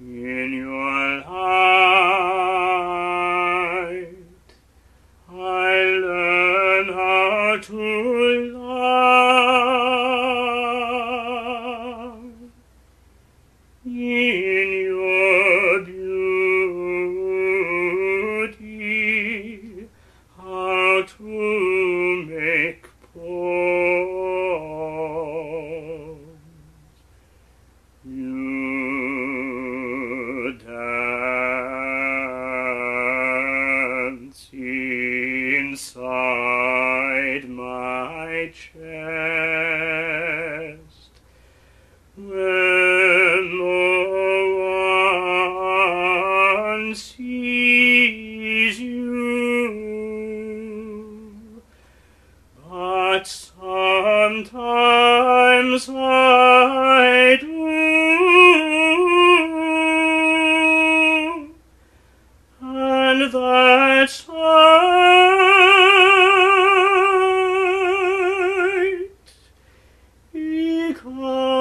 In your light, I learn how to love. Inside my chest when no one sees you. But sometimes I do, and that's come.